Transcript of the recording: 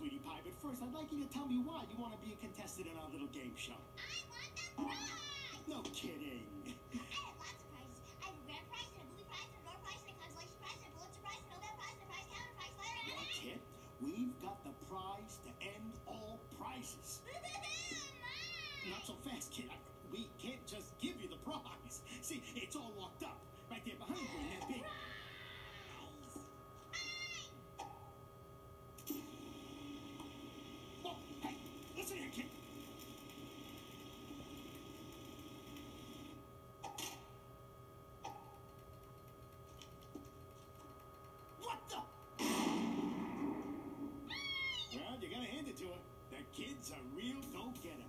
first, I'd like you to tell me why you want to be a contestant in our little game show. I want the prize! No kidding. I have lots of prizes. I have a grand prize and a booby prize and a door prize and a consolation prize and a Pulitzer prize and a Nobel prize and a prize counter prize letter and we've got the prize to end all prizes. Not so fast, kid. I- We can't just give you the prize. See, it's all locked up right there behind you in that big Kids are real don't get it.